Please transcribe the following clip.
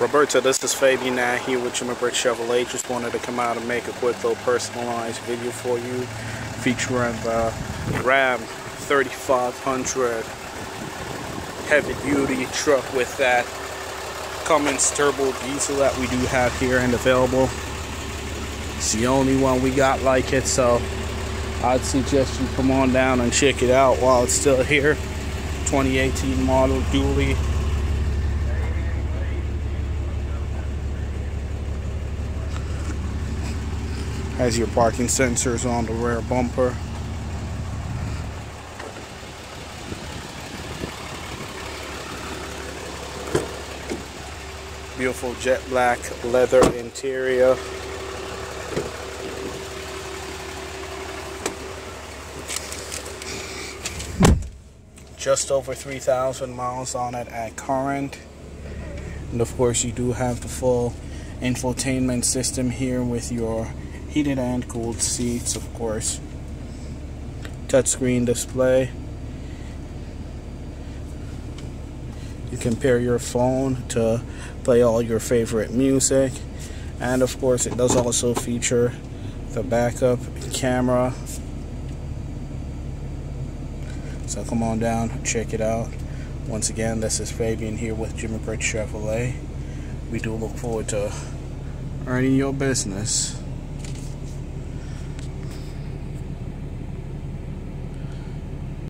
Roberto, this is Fabian Nat here with Jimmy Britt Chevrolet. Just wanted to come out and make a quick little personalized video for you featuring the Ram 3500 heavy duty truck with that Cummins turbo diesel that we do have here and available. It's the only one we got like it, so I'd suggest you come on down and check it out while it's still here. 2018 model dually Has your parking sensors on the rear bumper. Beautiful jet black leather interior. Just over 3,000 miles on it at current. And of course you do have the full infotainment system here with your heated and cooled seats, of course. Touchscreen display. You can pair your phone to play all your favorite music. And of course, it does also feature the backup camera. So come on down, check it out. Once again, this is Fabian here with Jimmy Britt Chevrolet. We do look forward to earning your business.